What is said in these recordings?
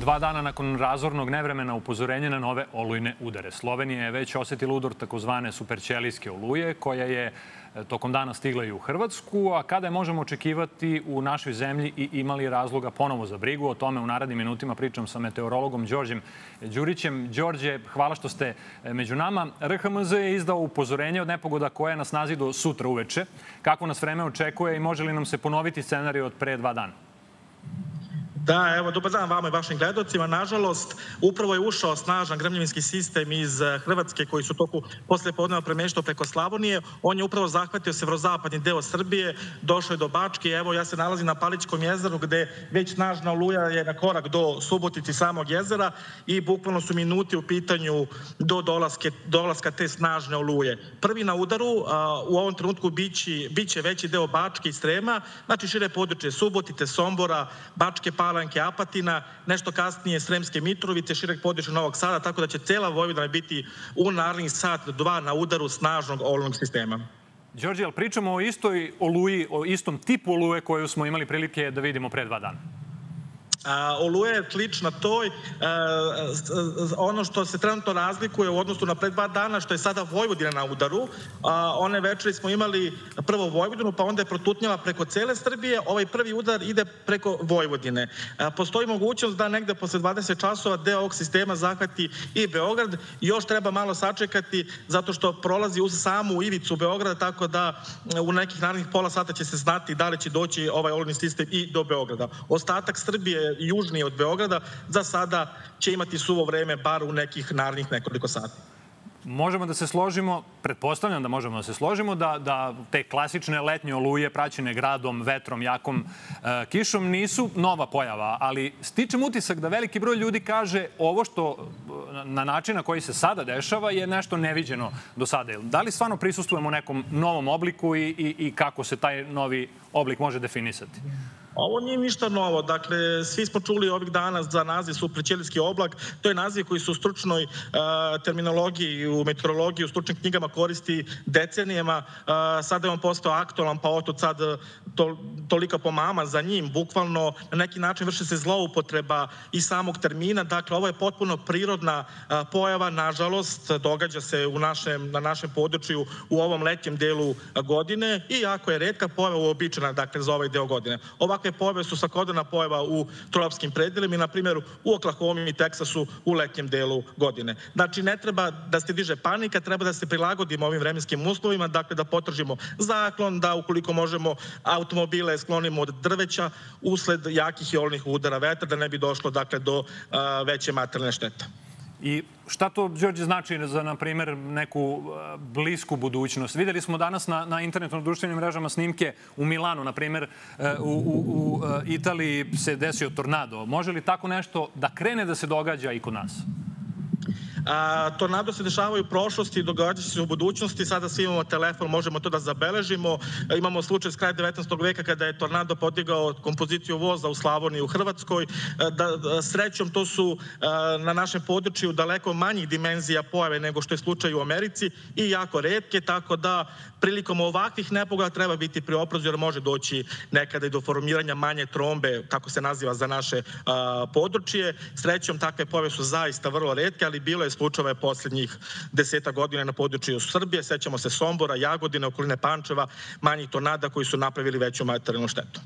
Dva dana nakon razornog nevremena upozorenje na nove olujne udare. Slovenija je već osetila udor takozvane superćelijske oluje, koja je e, tokom dana stigla i u Hrvatsku, a kada je možemo očekivati u našoj zemlji i imali razloga ponovo za brigu. O tome u narednim minutima pričam sa meteorologom Đorđem Đurićem. Đorđe, hvala što ste e, među nama. RHMZ je izdao upozorenje od nepogoda koja je na do sutra uveče. Kako nas vreme očekuje i može li nam se ponoviti scenarij od pre dva dana? Da, evo, dobar dan vama i vašim gledocima. Nažalost, upravo je ušao snažan gremljevinski sistem iz eh, Hrvatske koji su toku posle podneva premeštao preko Slavonije. On je upravo zahvatio severozapadni deo Srbije, došao je do Bačke. Evo, ja se nalazim na Palićkom jezeru gde već snažna oluja je na korak do Subotici samog jezera i bukvalno su minuti u pitanju do dolaske, dolaska te snažne oluje. Prvi na udaru u ovom trenutku biće veći deo Bačke i Strema, znači šire područje Subotite, Sombora, Bačke, Pala, Palanke, Apatina, nešto kasnije Sremske Mitrovice, širek područja Novog Sada, tako da će cela Vojvodina biti u narednih sat, dva na udaru snažnog olujnog sistema. Đorđe, pričamo o istoj oluji, o istom tipu oluje koju smo imali prilike da vidimo pre dva dana? Oluja je slična toj. Ono što se trenutno razlikuje u odnosu na pre dva dana, što je sada Vojvodina na udaru, one večeri smo imali prvo Vojvodinu, pa onda je protutnjala preko cele Srbije. Ovaj prvi udar ide preko Vojvodine. Postoji mogućnost da negde posle 20 časova deo ovog sistema zahvati i Beograd. Još treba malo sačekati zato što prolazi uz samu ivicu Beograda, tako da u nekih narednih pola sata će se znati da li će doći ovaj olujni sistem i do Beograda. Ostatak Srbije južnije od Beograda, za sada će imati suvo vreme bar u nekih narednih nekoliko sati možemo da se složimo, pretpostavljam da možemo da se složimo, da, da te klasične letnje oluje praćene gradom, vetrom, jakom e, kišom nisu nova pojava, ali stičem utisak da veliki broj ljudi kaže ovo što na način na koji se sada dešava je nešto neviđeno do sada. Da li stvarno prisustujemo nekom novom obliku i, i, i kako se taj novi oblik može definisati? Ovo nije ništa novo. Dakle, svi smo čuli ovih dana za naziv suprećelijski oblak. To je naziv koji se u stručnoj uh, terminologiji, u meteorologiji, u stručnim knjigama koristi decenijama. Uh, sada je on postao aktualan, pa oto sad to, tolika pomama za njim. Bukvalno na neki način vrši se zloupotreba i samog termina. Dakle, ovo je potpuno prirodna pojava. Nažalost, događa se u našem, na našem području u ovom letnjem delu godine i jako je redka pojava uobičana dakle, za ovaj deo godine. Ovakve Ovakve pojave su svakodana pojava u tropskim predelima i, na primjer, u Oklahoma i Teksasu u letnjem delu godine. Znači, ne treba da se diže panika, treba da se prilagodimo ovim vremenskim uslovima, dakle da potržimo zaklon, da ukoliko možemo automobile sklonimo od drveća usled jakih i olnih udara vetra, da ne bi došlo dakle, do veće materijalne štete. I šta to, Đorđe, znači za, na primjer, neku blisku budućnost? Videli smo danas na, na internetu, na društvenim mrežama snimke u Milanu, na primjer, e, u, u, u e, Italiji se desio tornado. Može li tako nešto da krene da se događa i kod nas? A, tornado se dešavaju u prošlosti, događa se u budućnosti, sada svi imamo telefon, možemo to da zabeležimo. Imamo slučaj s kraja 19. veka kada je tornado podigao kompoziciju voza u Slavoniji u Hrvatskoj. Da, da, srećom to su a, na našem području daleko manjih dimenzija pojave nego što je slučaj u Americi i jako redke, tako da prilikom ovakvih nepogoda treba biti pri jer može doći nekada i do formiranja manje trombe, kako se naziva za naše područje. Srećom takve pojave su zaista vrlo redke, ali bilo je slučajeva poslednjih deseta godina na području Srbije. Sećamo se Sombora, Jagodine, okoline Pančeva, manjih tornada koji su napravili veću materijalnu štetu.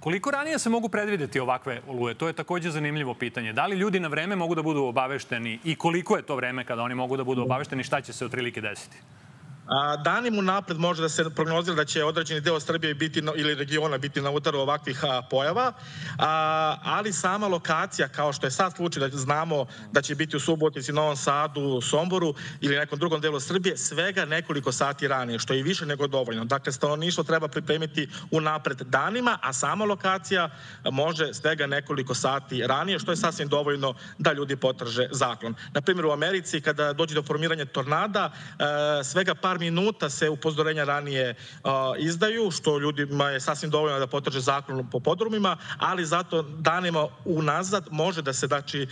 Koliko ranije se mogu predvideti ovakve oluje? To je takođe zanimljivo pitanje. Da li ljudi na vreme mogu da budu obavešteni i koliko je to vreme kada oni mogu da budu obavešteni, šta će se otprilike desiti? Danima napred može da se prognozira da će određeni deo Srbije biti ili regiona biti na udaru ovakvih pojava, ali sama lokacija, kao što je sad slučaj da znamo da će biti u Subotici, Novom Sadu, Somboru ili nekom drugom delu Srbije, svega nekoliko sati ranije, što je više nego dovoljno. Dakle, stanovništvo treba pripremiti u napred danima, a sama lokacija može svega nekoliko sati ranije, što je sasvim dovoljno da ljudi potraže zaklon. Na primjer, u Americi, kada dođe do formiranja tornada, e, svega par minuta se upozorenja ranije izdaju, što ljudima je sasvim dovoljno da potraže zakon po podrumima, ali zato danima unazad može da se dači,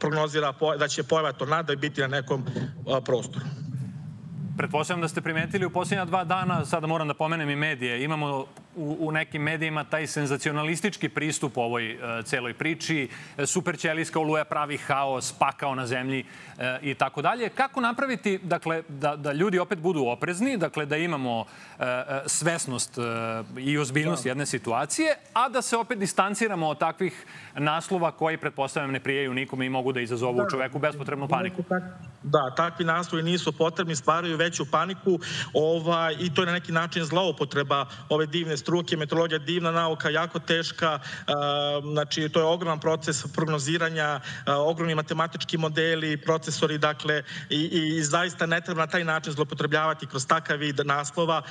prognozira da će pojava tornada biti na nekom prostoru. Pretpostavljam da ste primetili u posljednja dva dana, sada moram da pomenem i medije, imamo u, u nekim medijima taj senzacionalistički pristup ovoj uh, celoj priči. Superćelijska oluja pravi haos, pakao na zemlji uh, i tako dalje. Kako napraviti dakle, da, da ljudi opet budu oprezni, dakle da imamo uh, svesnost uh, i ozbiljnost da. jedne situacije, a da se opet distanciramo od takvih naslova koji, pretpostavljam, ne prijaju nikome i mogu da izazovu da. čoveku bespotrebnu paniku. Da, takvi naslovi nisu potrebni, stvaraju veću paniku ovaj, i to je na neki način zloupotreba ove divne struke. Meteorologija divna nauka, jako teška, znači to je ogroman proces prognoziranja, ogromni matematički modeli, procesori, dakle, i, i zaista ne treba na taj način zloupotrebljavati kroz takav vid naslova.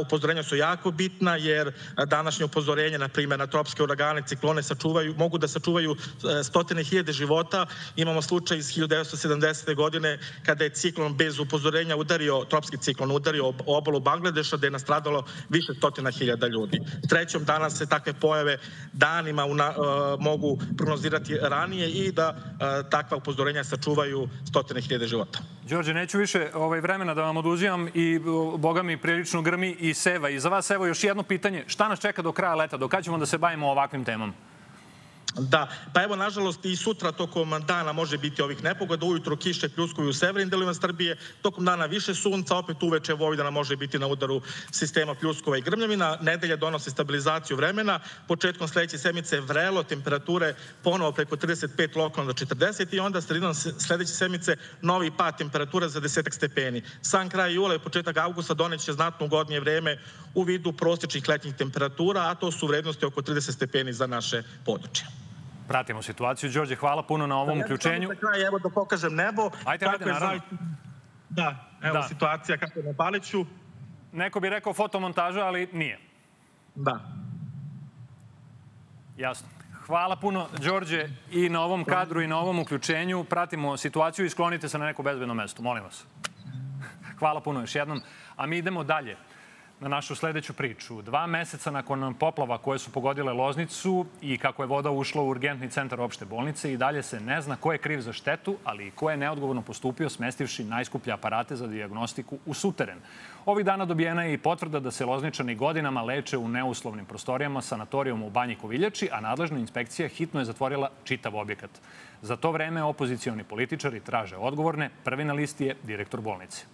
Upozorenja su jako bitna jer današnje upozorenje, na primjer, na tropske uragane, ciklone sačuvaju, mogu da sačuvaju e, stotine hiljade života. Imamo slučaj iz 1970. godine kada je ciklon bez upozorenja udario, tropski ciklon udario obalu Bangladeša gde je nastradalo više stotina hiljada ljudi. Trećom danas se takve pojave danima una, uh, mogu prognozirati ranije i da uh, takva upozorenja sačuvaju stotine hiljade života. Đorđe, neću više ovaj vremena da vam oduzimam i boga mi prilično grmi i seva. I za vas evo još jedno pitanje. Šta nas čeka do kraja leta? Do kada ćemo da se bavimo ovakvim temom? Da, pa evo, nažalost, i sutra tokom dana može biti ovih nepogoda, ujutro kiše pljuskuju u severnim delovima Srbije, tokom dana više sunca, opet uveče Vojvodana može biti na udaru sistema pljuskova i grmljavina, nedelja donosi stabilizaciju vremena, početkom sledeće sedmice vrelo, temperature ponovo preko 35 lokalno do 40 i onda sredinom sledeće sedmice novi pad temperatura za desetak stepeni. Sam kraj jula i početak augusta doneće znatno ugodnije vreme u vidu prosječnih letnjih temperatura, a to su vrednosti oko 30 stepeni za naše područje pratimo situaciju. Đorđe, hvala puno na ovom da, uključenju. Ja kraj, evo da pokažem nebo. Ajde, ajde, naravno. Da, evo da. situacija kako je na Paliću. Neko bi rekao fotomontaža, ali nije. Da. Jasno. Hvala puno, Đorđe, i na ovom kadru i na ovom uključenju. Pratimo situaciju i sklonite se na neko bezbedno mesto. Molim vas. Hvala puno još jednom. A mi idemo dalje na našu sledeću priču. Dva meseca nakon poplava koje su pogodile Loznicu i kako je voda ušla u urgentni centar opšte bolnice i dalje se ne zna ko je kriv za štetu, ali i ko je neodgovorno postupio smestivši najskuplje aparate za diagnostiku u suteren. Ovih dana dobijena je i potvrda da se Lozničani godinama leče u neuslovnim prostorijama sanatorijom u Banji Koviljači, a nadležna inspekcija hitno je zatvorila čitav objekat. Za to vreme opozicioni političari traže odgovorne. Prvi na listi je direktor bolnice.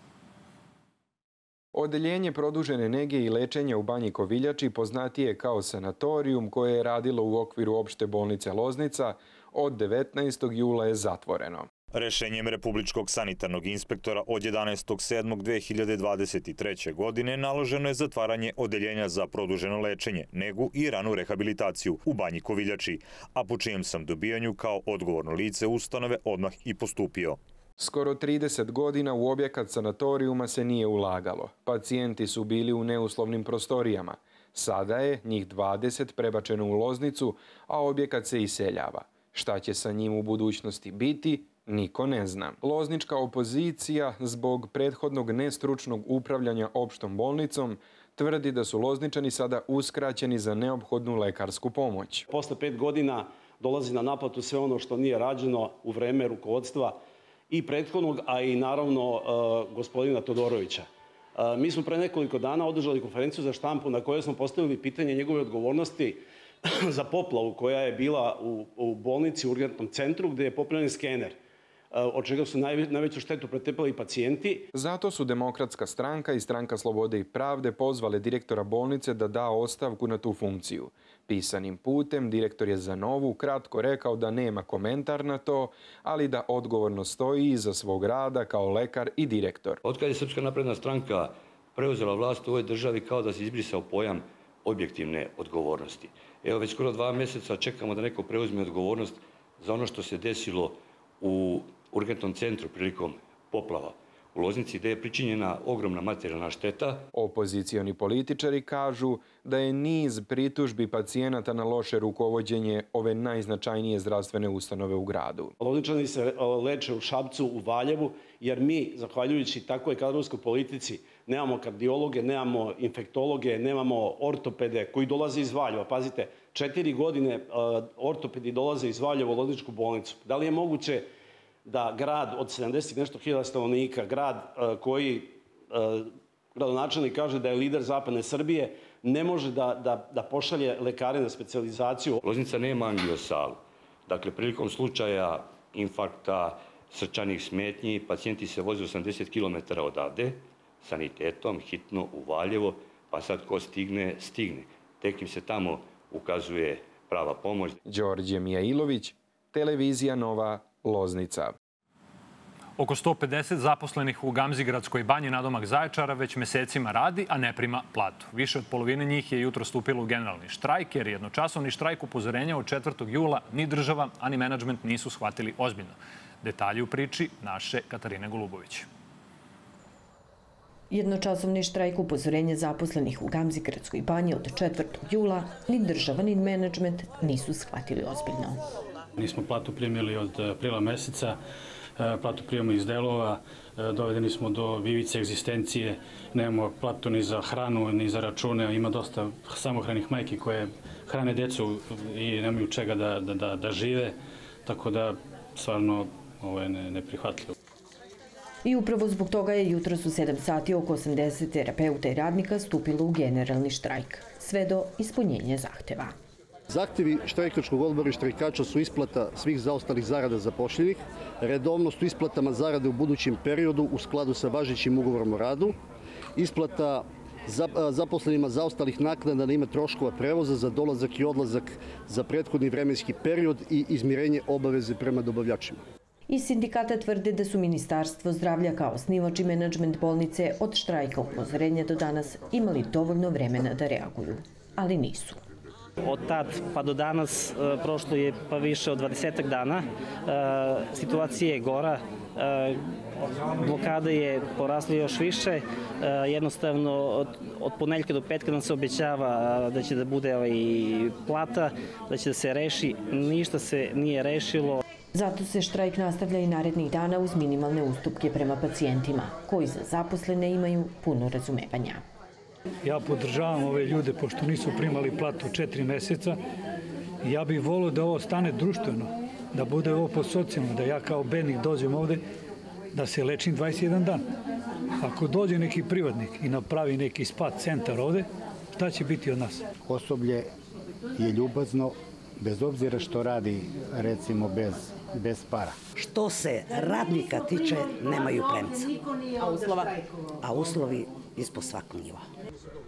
Odeljenje produžene nege i lečenja u Banji Koviljači poznatije kao sanatorijum koje je radilo u okviru opšte bolnice Loznica od 19. jula je zatvoreno. Rešenjem Republičkog sanitarnog inspektora od 11.7.2023. godine naloženo je zatvaranje odeljenja za produženo lečenje, negu i ranu rehabilitaciju u Banji Koviljači, a po čijem sam dobijanju kao odgovorno lice ustanove odmah i postupio. Skoro 30 godina u objekat sanatorijuma se nije ulagalo. Pacijenti su bili u neuslovnim prostorijama. Sada je njih 20 prebačeno u Loznicu, a objekat se iseljava. Šta će sa njim u budućnosti biti, niko ne zna. Loznička opozicija zbog prethodnog nestručnog upravljanja opštom bolnicom tvrdi da su Lozničani sada uskraćeni za neophodnu lekarsku pomoć. Posle pet godina dolazi na naplatu sve ono što nije rađeno u vreme rukovodstva i prethodnog, a i naravno uh, gospodina Todorovića. Uh, mi smo pre nekoliko dana održali konferenciju za štampu na kojoj smo postavili pitanje njegove odgovornosti za poplavu koja je bila u, u bolnici u urgentnom centru gde je poplavljen skener od čega su najveću štetu pretepali pacijenti. Zato su Demokratska stranka i Stranka Slobode i Pravde pozvale direktora bolnice da da ostavku na tu funkciju. Pisanim putem direktor je za novu kratko rekao da nema komentar na to, ali da odgovorno stoji iza svog rada kao lekar i direktor. Otkad je Srpska napredna stranka preuzela vlast u ovoj državi kao da se izbrisao pojam objektivne odgovornosti. Evo već skoro dva meseca čekamo da neko preuzme odgovornost za ono što se desilo u urgentnom centru prilikom poplava u Loznici gde je pričinjena ogromna materijalna šteta. Opozicioni političari kažu da je niz pritužbi pacijenata na loše rukovodđenje ove najznačajnije zdravstvene ustanove u gradu. Lozničani se leče u Šabcu, u Valjevu, jer mi, zahvaljujući takvoj kadrovskoj politici, nemamo kardiologe, nemamo infektologe, nemamo ortopede koji dolaze iz Valjeva. Pazite, četiri godine ortopedi dolaze iz Valjeva u Lozničku bolnicu. Da li je moguće da grad od 70 nešto hiljada stanovnika, grad uh, koji uh, gradonačelnik kaže da je lider zapadne Srbije, ne može da, da, da pošalje lekare na specializaciju. Loznica nema angiosalu. Dakle, prilikom slučaja infarkta, srčanih smetnji, pacijenti se voze 80 km odavde, sanitetom, hitno u Valjevo, pa sad ko stigne, stigne. Tek im se tamo ukazuje prava pomoć. Đorđe Mijailović, Televizija Nova, Loznica. Oko 150 zaposlenih u Gamzigradskoj banji nadomak Zaječara već mesecima radi, a ne prima platu. Više od polovine njih je jutro stupilo u generalni štrajk, jer jednočasovni štrajk upozorenja od 4. jula ni država, ani menadžment nisu shvatili ozbiljno. Detalji u priči naše Katarine Golubović. Jednočasovni štrajk upozorenja zaposlenih u Gamzigradskoj banji od 4. jula ni država ni menadžment nisu shvatili ozbiljno. Nismo platu primili od aprila meseca, e, platu primamo iz delova, e, dovedeni smo do vivice egzistencije, nemamo platu ni za hranu, ni za račune, ima dosta samohranih majki koje hrane decu i nemaju čega da, da, da, da žive, tako da stvarno ovo je neprihvatljivo. I upravo zbog toga je jutro su 7 sati oko 80 terapeuta i radnika stupilo u generalni štrajk, sve do ispunjenja zahteva. Zahtevi štrajkačkog odbora i štrajkača su isplata svih zaostalih zarada zapošljivih, redovnost u isplatama zarade u budućem periodu u skladu sa važećim ugovorom o radu, isplata zaposlenima zaostalih naknada na ime troškova prevoza za dolazak i odlazak za prethodni vremenski period i izmirenje obaveze prema dobavljačima. I sindikata tvrde da su Ministarstvo zdravlja kao osnivač i menadžment bolnice od štrajka upozorenja do danas imali dovoljno vremena da reaguju, ali nisu. Od tad pa do danas e, prošlo je pa više od 20 dana. E, situacija je gora, e, blokada je porasla još više. Jednostavno od, od poneljka do petka nam se obećava da će da bude ovaj plata, da će da se reši. Ništa se nije rešilo. Zato se štrajk nastavlja i narednih dana uz minimalne ustupke prema pacijentima, koji za zaposlene imaju puno razumevanja. Ja podržavam ove ljude, pošto nisu primali platu četiri meseca. Ja bih volio da ovo stane društveno, da bude ovo po socijalno, da ja kao bednik dođem ovde, da se lečim 21 dan. Ako dođe neki privatnik i napravi neki spa centar ovde, šta će biti od nas? Osoblje je ljubazno, bez obzira što radi, recimo, bez, bez para. Što se radnika tiče, nemaju premca. A uslova? A uslovi ispod svakog niva.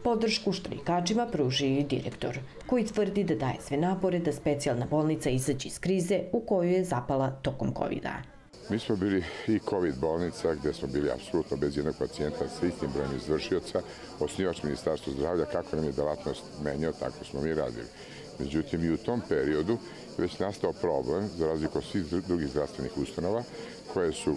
Podršku štrajkačima pruži i direktor, koji tvrdi da daje sve napore da specijalna bolnica izađe iz krize u koju je zapala tokom covid -a. Mi smo bili i COVID bolnica gde smo bili apsolutno bez jednog pacijenta sa istim brojem izvršioca. Osnivač Ministarstva zdravlja, kako nam je delatnost menjao, tako smo mi radili. Međutim, i u tom periodu već nastao problem, za razliku od svih drugih zdravstvenih ustanova, koje su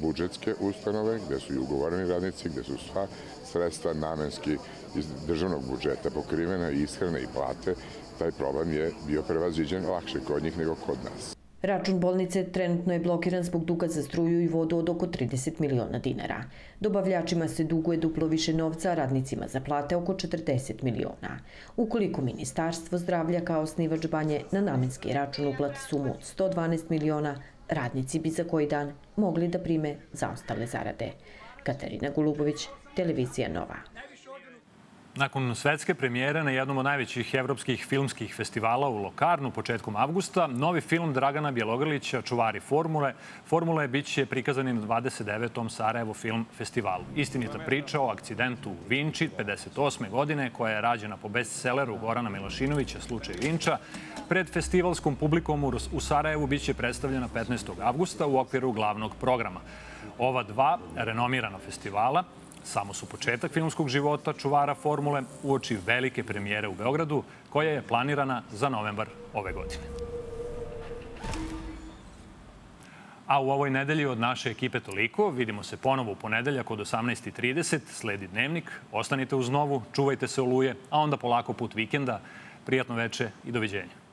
budžetske ustanove, gde su i ugovoreni radnici, gde su sva sredstva namenski iz državnog budžeta pokrivena ishrane i plate, taj problem je bio prevaziđen lakše kod njih nego kod nas. Račun bolnice trenutno je blokiran zbog duga za struju i vodu od oko 30 miliona dinara. Dobavljačima se duguje duplo više novca, a radnicima za plate oko 40 miliona. Ukoliko Ministarstvo zdravlja kao osnivač banje na namenski račun uplati sumu od 112 miliona, radnici bi za koji dan mogli da prime zaostale zarade. Katarina Golubović, Televizija Nova. Nakon svetske premijere na jednom od najvećih evropskih filmskih festivala u Lokarnu početkom avgusta, novi film Dragana Bjelogrlića Čuvari formule, formule biće prikazani na 29. Sarajevo film festivalu. Istinita priča o akcidentu u Vinči 58. godine koja je rađena po bestselleru Gorana Milošinovića Slučaj Vinča. Pred festivalskom publikom u Sarajevu biće predstavljena 15. avgusta u okviru glavnog programa. Ova dva renomirana festivala samo su početak filmskog života čuvara formule uoči velike premijere u Beogradu, koja je planirana za novembar ove godine. A u ovoj nedelji od naše ekipe toliko. Vidimo se ponovo u ponedeljak od 18.30. Sledi dnevnik. Ostanite uz novu, čuvajte se oluje, a onda polako put vikenda. Prijatno veče i doviđenja.